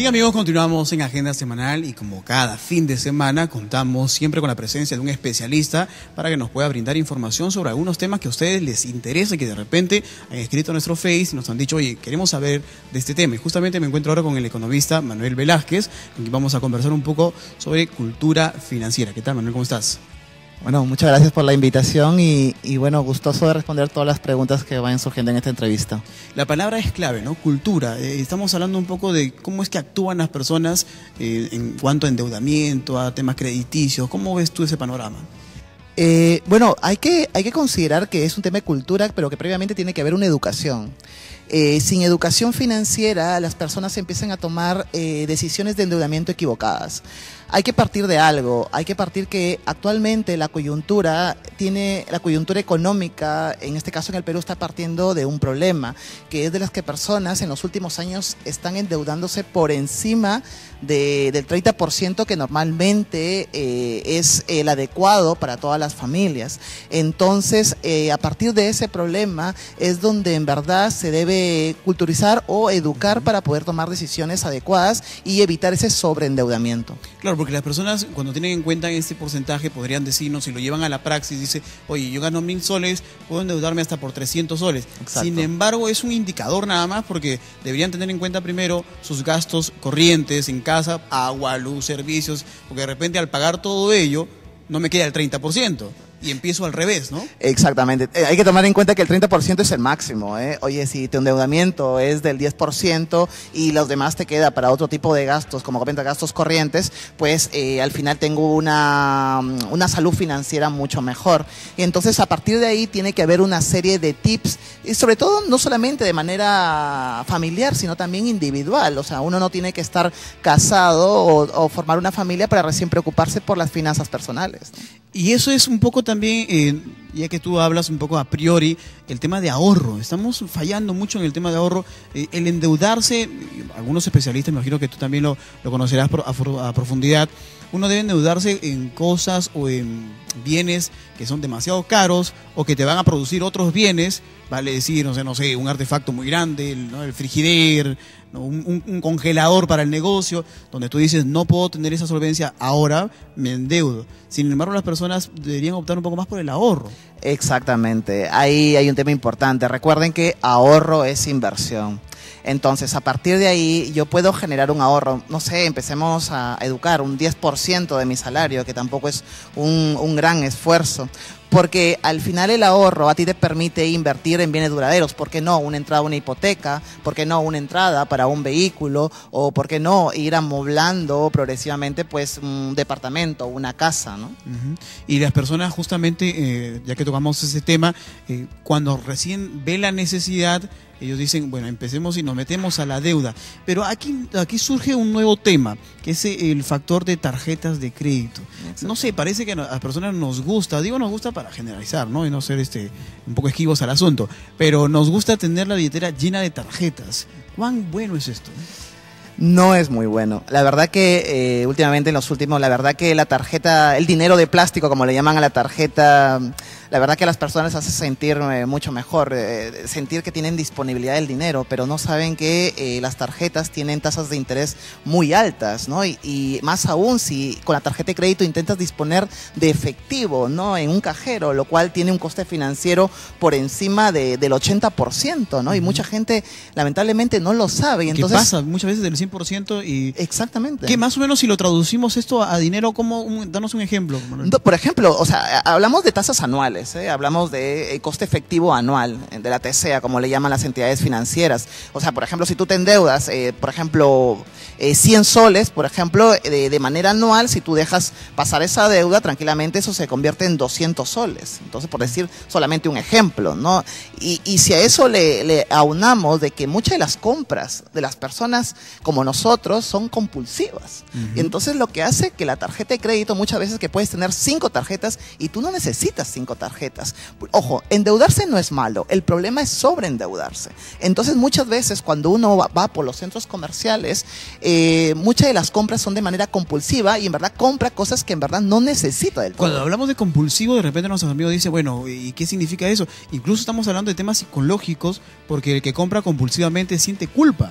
Bien amigos, continuamos en Agenda Semanal y como cada fin de semana contamos siempre con la presencia de un especialista para que nos pueda brindar información sobre algunos temas que a ustedes les interesa que de repente han escrito a nuestro Face y nos han dicho, oye, queremos saber de este tema. Y justamente me encuentro ahora con el economista Manuel Velázquez, con quien vamos a conversar un poco sobre cultura financiera. ¿Qué tal Manuel? ¿Cómo estás? Bueno, muchas gracias por la invitación y, bueno, gustoso de responder todas las preguntas que vayan surgiendo en esta entrevista. La palabra es clave, ¿no? Cultura. Eh, estamos hablando un poco de cómo es que actúan las personas eh, en cuanto a endeudamiento, a temas crediticios. ¿Cómo ves tú ese panorama? Eh, bueno, hay que, hay que considerar que es un tema de cultura, pero que previamente tiene que haber una educación. Sin educación financiera, las personas empiezan a tomar decisiones de endeudamiento equivocadas hay que partir de algo, hay que partir que actualmente la coyuntura tiene, la coyuntura económica, en este caso en el Perú, está partiendo de un problema, que es de las que personas en los últimos años están endeudándose por encima de, del 30% que normalmente eh, es el adecuado para todas las familias. Entonces, eh, a partir de ese problema es donde en verdad se debe culturizar o educar para poder tomar decisiones adecuadas y evitar ese sobreendeudamiento. Claro, porque las personas cuando tienen en cuenta este porcentaje podrían decirnos, si lo llevan a la praxis, dice, oye, yo gano mil soles, puedo endeudarme hasta por 300 soles. Sin embargo, es un indicador nada más porque deberían tener en cuenta primero sus gastos corrientes en casa, agua, luz, servicios, porque de repente al pagar todo ello, no me queda el 30% y empiezo al revés, ¿no? Exactamente. Eh, hay que tomar en cuenta que el 30% es el máximo. ¿eh? Oye, si tu endeudamiento es del 10% y los demás te queda para otro tipo de gastos, como de gastos corrientes, pues eh, al final tengo una, una salud financiera mucho mejor. Y entonces a partir de ahí tiene que haber una serie de tips, y sobre todo no solamente de manera familiar, sino también individual. O sea, uno no tiene que estar casado o, o formar una familia para recién preocuparse por las finanzas personales. Y eso es un poco también, eh, ya que tú hablas un poco a priori, el tema de ahorro. Estamos fallando mucho en el tema de ahorro. Eh, el endeudarse, algunos especialistas, me imagino que tú también lo, conocerás a, profundidad, uno debe endeudarse en cosas o en bienes que son demasiado caros o que te van a producir otros bienes, vale decir, no sé, no sé, un artefacto muy grande, el, ¿no? frigider, un, congelador para el negocio, donde tú dices, no puedo tener esa solvencia ahora, me endeudo. Sin embargo, las personas deberían optar un poco más por el ahorro. Exactamente, ahí hay un tema importante. Recuerden que ahorro es inversión. Entonces, a partir de ahí, yo puedo generar un ahorro. No sé, empecemos a educar un 10% de mi salario, que tampoco es un, un gran esfuerzo porque al final el ahorro a ti te permite invertir en bienes duraderos. ¿Por qué no una entrada a una hipoteca? ¿Por qué no una entrada para un vehículo? ¿O por qué no ir amoblando progresivamente pues un departamento, una casa? ¿no? Y las personas justamente, eh, ya que tocamos ese tema, eh, cuando recién ve la necesidad, ellos dicen, bueno, empecemos y nos metemos a la deuda. Pero aquí, aquí surge un nuevo tema, que es el factor de tarjetas de crédito. No sé, parece que a las personas nos gusta, digo nos gusta para generalizar, ¿no? Y no ser este un poco esquivos al asunto, pero nos gusta tener la billetera llena de tarjetas. ¿Cuán bueno es esto? no es muy bueno. La verdad que eh, últimamente en los últimos, la verdad que la tarjeta, el dinero de plástico, como le llaman a la tarjeta, la verdad que a las personas hace sentir eh, mucho mejor, eh, sentir que tienen disponibilidad del dinero, pero no saben que eh, las tarjetas tienen tasas de interés muy altas, ¿no? Y, más aún si con la tarjeta de crédito intentas disponer de efectivo, ¿no? En un cajero, lo cual tiene un coste financiero por encima del 80%, ¿no? Y mucha gente lamentablemente no lo sabe. Y entonces, ¿Qué pasa? Muchas veces del 100% y... Exactamente. ¿Qué más o menos si lo traducimos esto a dinero, ¿cómo? danos un ejemplo. Por ejemplo, o sea, hablamos de tasas anuales. ¿Eh? hablamos de eh, coste efectivo anual, de la TCA, como le llaman las entidades financieras. O sea, por ejemplo, si tú te endeudas, eh, por ejemplo, 100 soles, por ejemplo, de, manera anual, si tú dejas pasar esa deuda, tranquilamente eso se convierte en 200 soles. Entonces, por decir solamente un ejemplo, ¿no? Y, si a eso le, aunamos de que muchas de las compras de las personas como nosotros son compulsivas. Entonces, lo que hace que la tarjeta de crédito, muchas veces que puedes tener cinco tarjetas y tú no necesitas cinco tarjetas tarjetas. Ojo, endeudarse no es malo, el problema es sobreendeudarse. Entonces muchas veces cuando uno va, por los centros comerciales, eh, muchas de las compras son de manera compulsiva y en verdad compra cosas que en verdad no necesita del todo. Cuando hablamos de compulsivo, de repente nuestros amigos dicen, bueno, ¿y qué significa eso? Incluso estamos hablando de temas psicológicos porque el que compra compulsivamente siente culpa.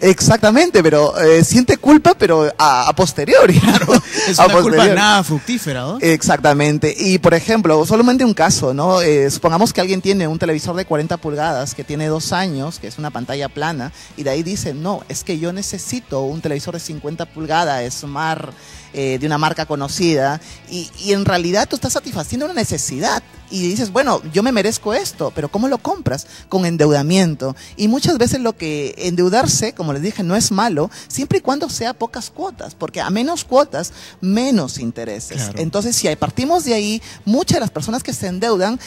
Exactamente, pero eh, siente culpa, pero a, posteriori. Claro, es una culpa nada fructífera, ¿no? Exactamente. Y, por ejemplo, solamente un caso, ¿no? Eh, supongamos que alguien tiene un televisor de 40 pulgadas que tiene dos años, que es una pantalla plana, y de ahí dice, no, es que yo necesito un televisor de 50 pulgadas, Smart, eh, de una marca conocida, y, y en realidad tú estás satisfaciendo una necesidad y dices, bueno, yo me merezco esto, pero ¿cómo lo compras? Con endeudamiento. Y muchas veces lo que endeudarse, como les dije, no es malo, siempre y cuando sea pocas cuotas, porque a menos cuotas, menos intereses. Entonces, si partimos de ahí, muchas de las personas que se endeudan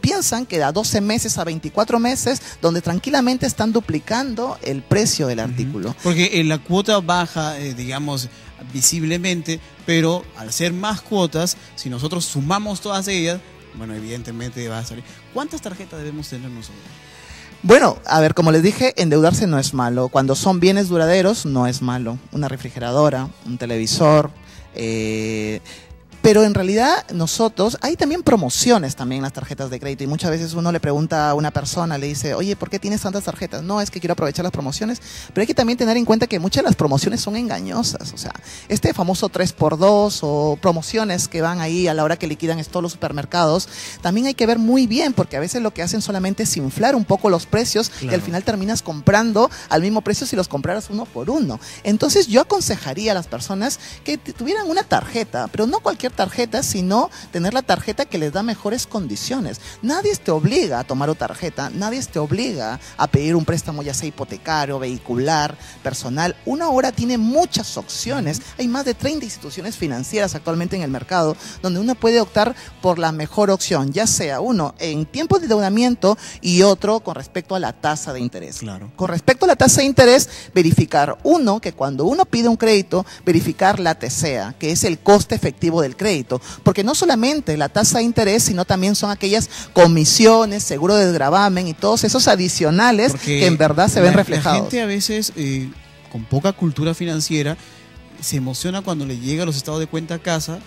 piensan que da 12 meses a 24 meses, donde tranquilamente están duplicando el precio del artículo. Porque la cuota baja, eh, digamos, visiblemente, pero al ser más cuotas, si nosotros sumamos todas ellas, bueno, evidentemente va a salir. ¿Cuántas tarjetas debemos tener nosotros? Bueno, a ver, como les dije, endeudarse no es malo. Cuando son bienes duraderos, no es malo. Una refrigeradora, un televisor, eh, pero en realidad nosotros, hay también promociones también en las tarjetas de crédito y muchas veces uno le pregunta a una persona, le dice, oye, ¿por qué tienes tantas tarjetas? No, es que quiero aprovechar las promociones, pero hay que también tener en cuenta que muchas de las promociones son engañosas, o sea, este famoso 3x2 o promociones que van ahí a la hora que liquidan todos los supermercados, también hay que ver muy bien porque a veces lo que hacen solamente es inflar un poco los precios y al final terminas comprando al mismo precio si los compraras uno por uno. Entonces yo aconsejaría a las personas que tuvieran una tarjeta, pero no cualquier tarjeta, sino tener la tarjeta que les da mejores condiciones. Nadie te obliga a tomar una tarjeta, nadie te obliga a pedir un préstamo ya sea hipotecario, vehicular, personal. Una hora tiene muchas opciones. Hay más de 30 instituciones financieras actualmente en el mercado donde uno puede optar por la mejor opción, ya sea uno en tiempo de endeudamiento y otro con respecto a la tasa de interés. Claro. Con respecto a la tasa de interés, verificar uno que cuando uno pide un crédito, verificar la TCA, que es el coste efectivo del crédito, porque no solamente la tasa de interés, sino también son aquellas comisiones, seguro de gravamen y todos esos adicionales que en verdad se ven reflejados. La gente a veces, eh, con poca cultura financiera, se emociona cuando le llega los estados de cuenta a casa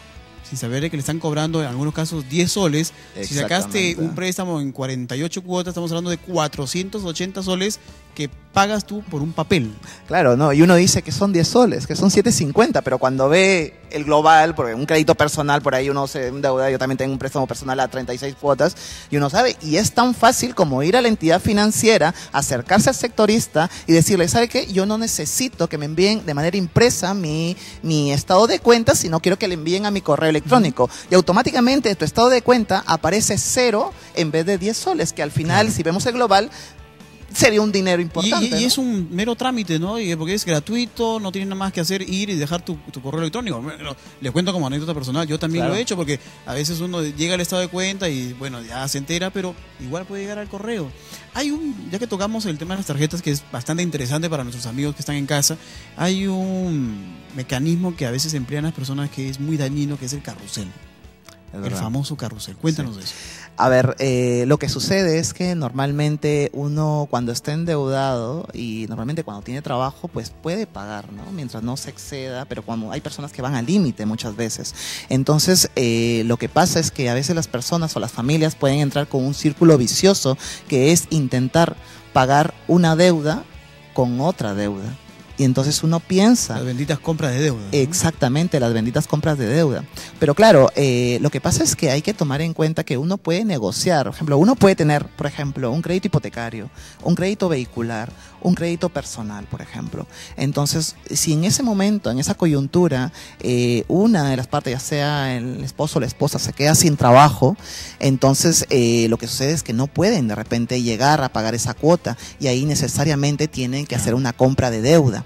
sin saber que le están cobrando en algunos casos 10 soles. Si sacaste un préstamo en 48 cuotas, estamos hablando de 480 soles que pagas tú por un papel. Claro, no, y uno dice que son 10 soles, que son 7.50, pero cuando ve el global, porque un crédito personal, por ahí uno se endeuda, yo también tengo un préstamo personal a 36 cuotas, y uno sabe, y es tan fácil como ir a la entidad financiera, acercarse al sectorista y decirle, ¿sabe qué? Yo no necesito que me envíen de manera impresa mi, mi estado de cuenta, sino quiero que le envíen a mi correo electrónico. Y automáticamente tu estado de cuenta aparece cero en vez de 10 soles, que al final, si vemos el global, sería un dinero importante. Y, es un mero trámite, ¿no? Y porque es gratuito, no tienes nada más que hacer, ir y dejar tu, correo electrónico. Les cuento como anécdota personal, yo también lo he hecho porque a veces uno llega al estado de cuenta y bueno, ya se entera, pero igual puede llegar al correo. Hay un, ya que tocamos el tema de las tarjetas, que es bastante interesante para nuestros amigos que están en casa, hay un mecanismo que a veces emplean las personas que es muy dañino, que es el carrusel. El famoso carrusel. Cuéntanos de eso. A ver, eh, lo que sucede es que normalmente uno cuando está endeudado y normalmente cuando tiene trabajo, pues puede pagar, ¿no? Mientras no se exceda, pero cuando hay personas que van al límite muchas veces. Entonces, eh, lo que pasa es que a veces las personas o las familias pueden entrar con un círculo vicioso que es intentar pagar una deuda con otra deuda. Y entonces uno piensa... Las benditas compras de deuda. Exactamente, las benditas compras de deuda. Pero claro, eh, lo que pasa es que hay que tomar en cuenta que uno puede negociar. Por ejemplo, uno puede tener, por ejemplo, un crédito hipotecario, un crédito vehicular, un crédito personal, por ejemplo. Entonces, si en ese momento, en esa coyuntura, eh, una de las partes, ya sea el esposo o la esposa, se queda sin trabajo, entonces eh, lo que sucede es que no pueden de repente llegar a pagar esa cuota y ahí necesariamente tienen que hacer una compra de deuda.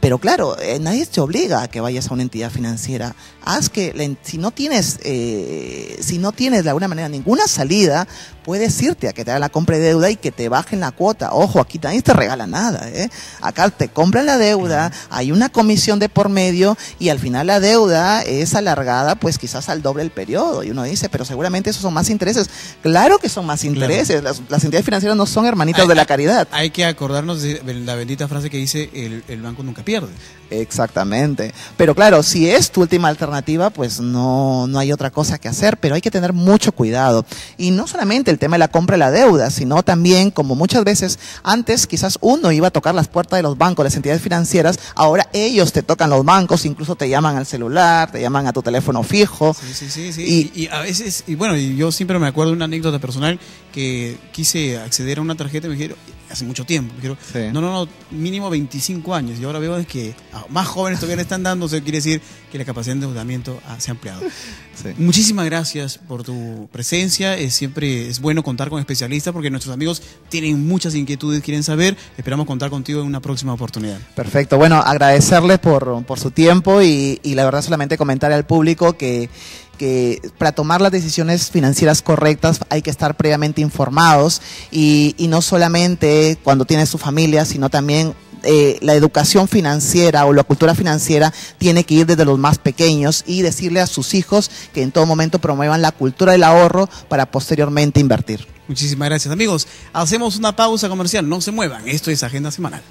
Pero claro, eh, nadie te obliga a que vayas a una entidad financiera. Haz que, si no tienes, eh, si no tienes de alguna manera ninguna salida, puedes irte a que te haga la compra de deuda y que te bajen la cuota. Ojo, aquí también te regala nada. ¿eh? Acá te compran la deuda, hay una comisión de por medio y al final la deuda es alargada pues quizás al doble el periodo. Y uno dice, pero seguramente esos son más intereses. Claro que son más intereses. Las, entidades financieras no son hermanitas de la caridad. Hay que acordarnos de la bendita frase que dice el, el banco nunca pierde. Exactamente. Pero claro, si es tu última alternativa, pues no, no hay otra cosa que hacer, pero hay que tener mucho cuidado. Y no solamente el tema de la compra de la deuda, sino también, como muchas veces antes quizás uno iba a tocar las puertas de los bancos, las entidades financieras, ahora ellos te tocan los bancos, incluso te llaman al celular, te llaman a tu teléfono fijo. Sí, sí, sí. sí. Y, a veces, y bueno, yo siempre me acuerdo de una anécdota personal que quise acceder a una tarjeta y me dijeron, hace mucho tiempo. Quiero, No, no, no, mínimo 25 años. Y ahora veo que más jóvenes todavía le están dando, eso quiere decir que la capacidad de endeudamiento se ha ampliado. Muchísimas gracias por tu presencia. Es, siempre es bueno contar con especialistas porque nuestros amigos tienen muchas inquietudes, quieren saber. Esperamos contar contigo en una próxima oportunidad. Perfecto. Bueno, agradecerles por, por su tiempo y, y la verdad solamente comentar al público que que para tomar las decisiones financieras correctas hay que estar previamente informados y, no solamente cuando tienes su familia, sino también eh, la educación financiera o la cultura financiera tiene que ir desde los más pequeños y decirle a sus hijos que en todo momento promuevan la cultura del ahorro para posteriormente invertir. Muchísimas gracias amigos. Hacemos una pausa comercial, no se muevan, esto es Agenda Semanal.